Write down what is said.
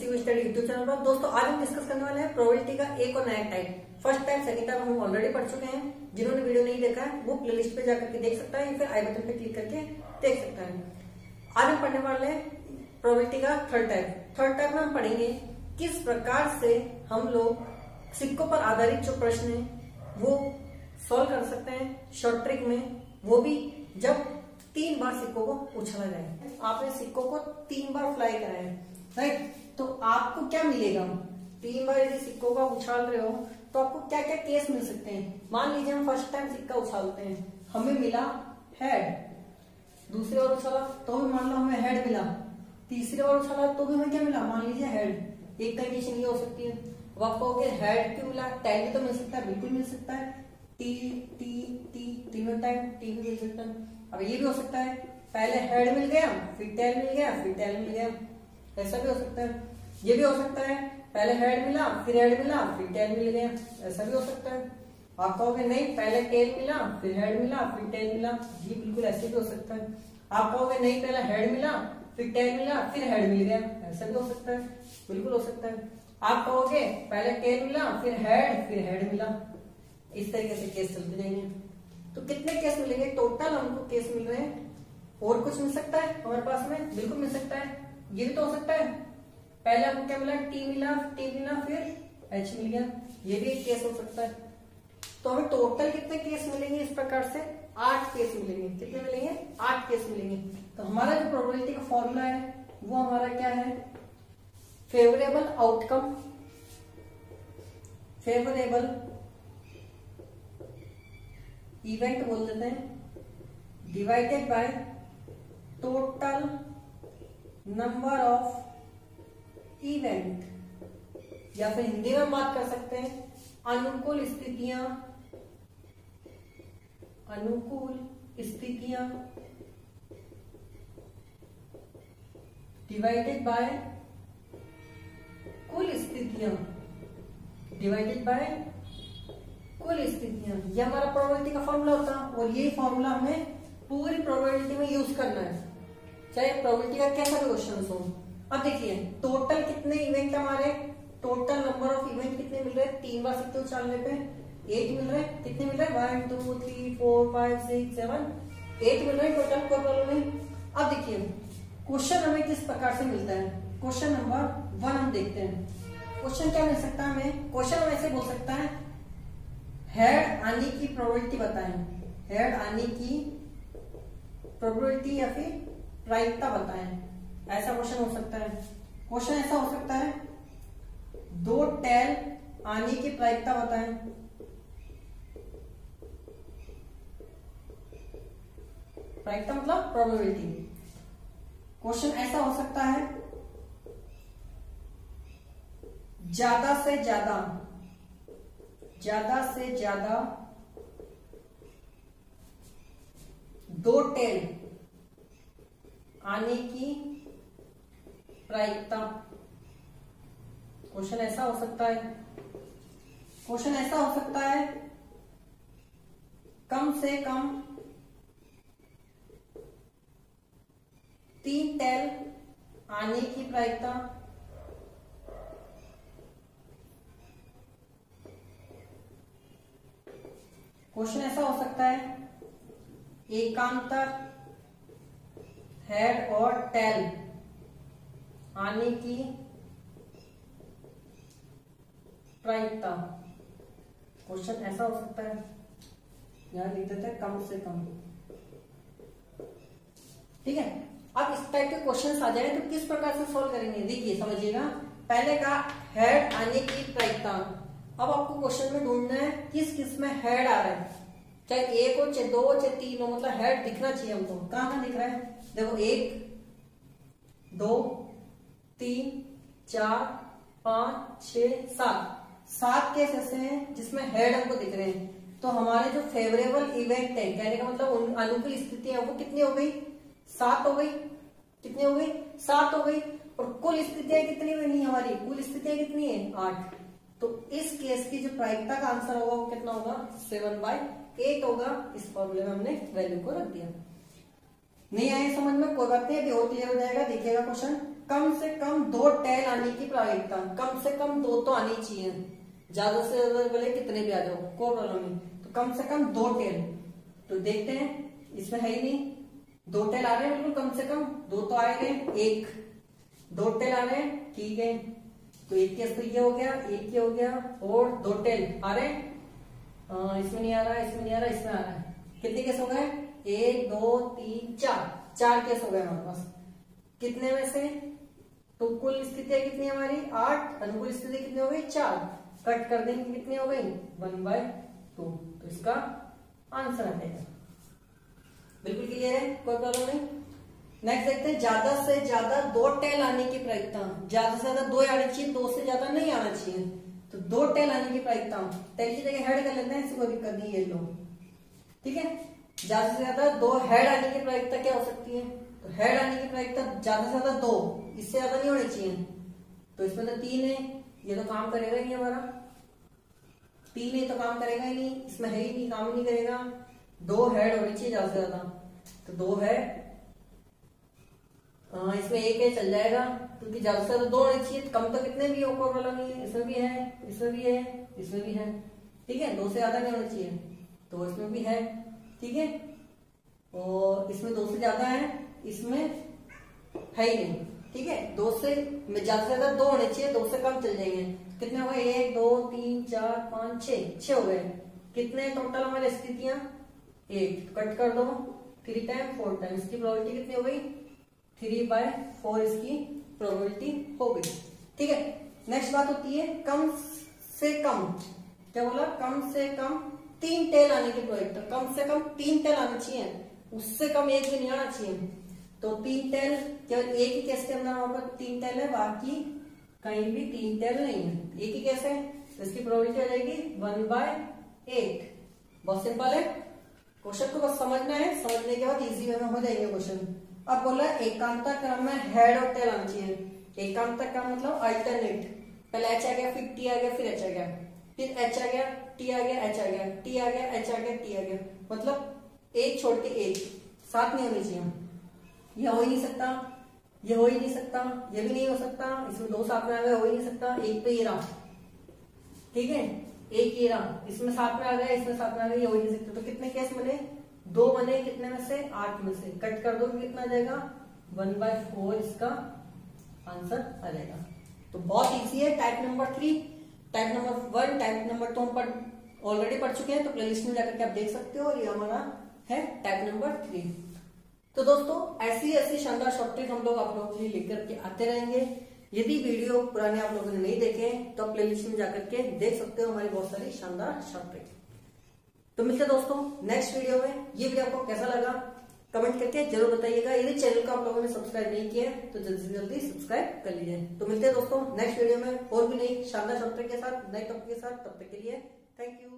PC study YouTube channel पर दोस्तों, आज हम डिस्कस करने वाले हैं प्रोबेबिलिटी का एक और नया type first type second type हम ऑलरेडी पढ़ चुके हैं। जिन्होंने वीडियो नहीं देखा है, वो प्लेलिस्ट पे जाकर के देख सकता है या फिर आई बटन पे क्लिक करके देख सकता है। आज हम पढ़ने वाले हैं प्रोबेबिलिटी का थर्ड टाइप थर्ड टाइप में हम पढ़ेंगे, किस प्रकार से हम लोग सिक्कों पर आधारित जो प्रश्न है, वो सॉल्व कर सकते हैं। शॉर्ट ट्रिक में वो भी जब तीन बार सिक्कों को उछाला जाए। आपने सिक्कों को तीन बार फ्लाई कराया राइट तो आपको क्या मिलेगा? तीन बार यदि सिक्कों का उछाल रहे हो तो आपको क्या क्या केस मिल सकते हैं? मान लीजिए हम फ़र्स्ट टाइम सिक्का उछालते हैं। हमें मिला हेड दूसरे और उछाला तो भी मान लो हमें हेड मिला। तीसरी बार उछाला तो भी हमें क्या मिला? मान लीजिए हेड एक कंडीशन ये हो सकती है। अब आप कहोगे हेड क्यों मिला? टेल भी तो मिल सकता है, बिल्कुल मिल सकता है। टी टी टी तीनों टाइम टी भी मिल सकता है। अब ये भी हो सकता है। पहले हेड मिल गया, फिर टेल मिल गया, फिर टेल मिल गया। ऐसा भी हो सकता है। ये भी हो सकता है, पहले हेड मिला, फिर हेड मिला, फिर टेल मिल गया। ऐसा भी हो सकता है। आप कहोगे, नहीं, पहले टेल मिला, फिर हेड मिला, फिर टेल मिला। जी बिल्कुल ऐसे भी हो सकता है। आप कहोगे, नहीं, पहले हेड मिला, फिर टेल मिला, फिर हेड मिल गया। ऐसा भी हो सकता है। बिल्कुल हो सकता है। आप कहोगे, पहले टेल मिला, फिर हेड फिर हेड मिला। इस तरीके से केस चलते जाएँगे। तो कितने केस मिलेंगे? टोटल हमको केस मिल रहे हैं। और कुछ मिल सकता है हमारे पास में? बिल्कुल मिल सकता है। ये भी तो हो सकता है। पहले आपको क्या मिला? टी मिला टी मिला, फिर एच मिल गया। ये भी एक केस हो सकता है। तो हमें टोटल कितने केस मिलेंगे इस प्रकार से? आठ केस मिलेंगे। कितने मिलेंगे? आठ केस मिलेंगे। तो हमारा जो प्रोबेबिलिटी का फॉर्मूला है, वो हमारा क्या है? फेवरेबल आउटकम फेवरेबल इवेंट बोल देते हैं। Divided by total number of event या फिर हिंदी में बात कर सकते हैं, अनुकूल स्थितियाँ अनुकूल स्थितियाँ डिवाइडेड बाय कुल स्थितियाँ डिवाइडेड बाय कुल स्थितियाँ। ये हमारा प्रोबेबिलिटी का फॉर्मूला होता है और ये फॉर्मूला हमें पूरी प्रोबेबिलिटी में यूज़ करना है। चाहे प्रोबेबिलिटी का कैसा भी क्वेश्चन हो अब देखिए टोटल कितने इवेंट हमारे? टोटल नंबर ऑफ़ इवेंट कितने मिल रहे हैं? तीन बार सिक्के उछालने पे। एट मिल रहे हैं? कितने मिल रहे हैं? One two three four five six seven eight मिल रहे हैं टोटल कोर वालों में। अब देखिए क्वेश्चन हमें किस प्रकार से मिलता है? क्वेश्चन नंबर वन हम देखते हैं। क्वेश्चन क्या मिल सकता है हमें? क्वेश्चन हम ऐसे बोल सकता है हेड आने की प्रोबेबिलिटी बताएँ। हेड आने की प्रोबेबिलिटी या फिर प्रायिकता बताएँ। ऐसा क्वेश्चन हो सकता है। क्वेश्चन ऐसा हो सकता है, दो टेल आने की प्रायिकता बताएँ। प्रायिकता मतलब प्रोबेबिलिटी क्वेश्चन ऐसा हो सकता है, ज़्यादा से ज़्यादा ज़्यादा से ज़्यादा दो टेल आने की प्रायिकता। क्वेश्चन ऐसा हो सकता है। क्वेश्चन ऐसा हो सकता है, कम से कम तीन टेल आने की प्रायिकता। क्वेश्चन ऐसा हो सकता है, एकांतर हेड और टेल आने की प्रायिकता. क्वेश्चन ऐसा हो सकता है। यहाँ लिख देते हैं कम से कम। ठीक है? अब इस टाइप के क्वेश्चन आ जाए तो किस प्रकार से सॉल्व करेंगे? देखिए, समझिएगा। पहले का हेड आने की प्रायिकता। अब आपको क्वेश्चन में ढूंढना है, किस किसमें हेड आ रहा है। चाहे एक हो, चाहे दो हो, चाहे तीन हो मतलब हेड दिखना चाहिए हमको। कहाँ कहाँ दिख रहा है? देखो, एक, दो, तीन, चार, पाँच छ सात। सात केस ऐसे हैं जिसमें हेड हमको दिख रहे हैं। तो हमारे जो फेवरेबल इवेंट है, कहने का मतलब अनुकूल स्थिति है, वो कितनी हो गई? सात हो गई। कितनी हो गई? सात हो गई। और कुल स्थितियाँ कितनी बनी हमारी? कुल स्थितियाँ कितनी है? आठ। तो इस केस की जो प्रायिकता का आंसर होगा, वो कितना होगा? सेवन बाई एट होगा। इस फॉर्मूले में हमने वैल्यू को रख दिया। नहीं आए समझ में? कोई बात नहीं, अभी और क्लियर हो जाएगा, देखिएगा क्वेश्चन कम से कम दो टेल आने की प्रायिकता कम से कम दो तो आनी चाहिए। ज़्यादा से ज़्यादा बोले कितने भी आ जाओ, कोई प्रॉब्लम नहीं। तो कम से कम दो टेल तो देखते हैं, इसमें है ही नहीं। दो टेल आ रहे हैं, बिल्कुल कम से कम। दो तो आए गए, एक। दो टेल आ रहे हैं, ठीक है। तो एक केस तो ये हो गया, एक ये हो गया, और दो टेल आ रहे हैं। इसमें नहीं आ रहा, इसमें नहीं आ रहा, इसमें आ रहा है। कितने केस हो गए? एक, दो, तीन, चार। चार केस हो गए हमारे पास। कितने में से? तो कुल स्थितियाँ कितनी हमारी? आठ। अनुकूल स्थिति कितनी हो गई? चार। कट कर देंगे कितनी हो गई? One by two. तो इसका आंसर आ जाएगा। बिल्कुल क्लियर है? कोई प्रॉब्लम नहीं? नेक्स्ट देखते हैं। ज़्यादा से ज़्यादा दो टेल आने की प्रायिकता। ज़्यादा से ज़्यादा दो आना चाहिए, दो से ज़्यादा नहीं आना चाहिए। तो दो टेल आने की प्रायिकता। टेल की जगह हेड कर लेते हैं इसको दिक्कत नहीं है लोग। ठीक है? ज़्यादा से ज़्यादा दो हेड आने की प्रायिकता क्या हो सकती है? तो हेड आने की प्रायिकता ज़्यादा से ज़्यादा दो, इससे ज़्यादा नहीं होनी चाहिए। तो इसमें तो तीन है, ये तो काम करेगा ही हमारा। तीन है तो काम करेगा ही नहीं, इसमें है ही नहीं, काम ही नहीं करेगा। दो हेड होनी चाहिए ज़्यादा से ज़्यादा। तो दो है इसमें एक है, चल जाएगा। क्योंकि ज़्यादा से ज़्यादा दो होनी चाहिए कम तो कितने भी हो कोई प्रॉब्लम नहीं है, इसमें भी है, इसमें भी है, इसमें भी है। ठीक है, दो से ज़्यादा नहीं होना चाहिए। तो इसमें भी है। ठीक है? और इसमें दो से ज़्यादा है, इसमें है ही नहीं, ठीक है? दो से ज़्यादा से ज़्यादा दो होने चाहिए, दो से कम चल जाएँगे। कितने हो गए? एक, दो, तीन, चार, पाँच छ छह हो गए। कितने टोटल हमारे स्थितियाँ? एक। कट कर दो। थ्री टाइम फोर टाइम इसकी प्रोबेबिलिटी कितनी हो गई? थ्री बाय फोर इसकी प्रोबेबिलिटी हो गई। ठीक है? नेक्स्ट बात होती है, कम से कम। क्या बोला? कम से कम तीन टेल आने की प्रोबेबिलिटी कम से कम तीन टेल आने चाहिए। उससे कम एक भी नहीं आना चाहिए। तो तीन टेल केवल एक ही केस के अंदर हमारे तीन टेल है, बाकी कहीं भी तीन टेल नहीं है। एक ही केस है तो इसकी प्रोबेबिलिटी हो जाएगी वन बाय एट बहुत सिंपल है। क्वेश्चन को बस समझना है। समझने के बाद इजी वे में हो जाएँगे क्वेश्चन अब बोला, एकांता क्रम में हेड और टेल आना चाहिए। एकांता क्रम मतलब अल्टरनेट पहले एच आ गया, फिर टी आ गया, फिर एच आ गया। फिर एच आ गया टी आ गया एच आ गया टी आ गया एच आ गया टी आ गया। मतलब एक छोड़ के एक साथ नहीं होनी चाहिए यह हो ही नहीं सकता ये हो ही नहीं सकता ये भी नहीं हो सकता, इसमें दो साथ में आ गए, हो ही नहीं सकता, एक तो ये रहा। ठीक है? एक ये रहा, इसमें साथ में आ गया इसमें साथ में आ गया ये हो ही नहीं सकता। तो कितने केस बने? दो बने कितने में से? आठ में से। कट कर दो कितना आ जाएगा? वन बाय फोर इसका आंसर आ जाएगा। तो बहुत इजी है type number three type number one type number तो हम पढ़ ऑलरेडी पढ़ चुके हैं तो प्लेलिस्ट में जाकर के आप देख सकते हो, और ये हमारा है टाइप नंबर थ्री तो दोस्तों, ऐसी ऐसी शानदार सॉफ्टवेयर हम लोग आप लोगों के लिए लेकर के आते रहेंगे। यदि वीडियो पुराने आप लोगों ने नहीं देखे तो प्ले लिस्ट में जाकर के देख सकते हो हमारी बहुत सारी शानदार सॉफ्टवेयर तो मिलते दोस्तों नेक्स्ट वीडियो में। ये वीडियो आपको कैसा लगा? कमेंट करके ज़रूर बताइएगा। यदि चैनल को आप लोगों ने सब्सक्राइब नहीं किया तो जल्दी से जल्दी सब्सक्राइब कर लीजिए। तो मिलते हैं दोस्तों नेक्स्ट वीडियो में, और भी नई शानदार सब्जेक्ट के साथ, नए टॉपिक के साथ, तब तक के लिए थैंक यू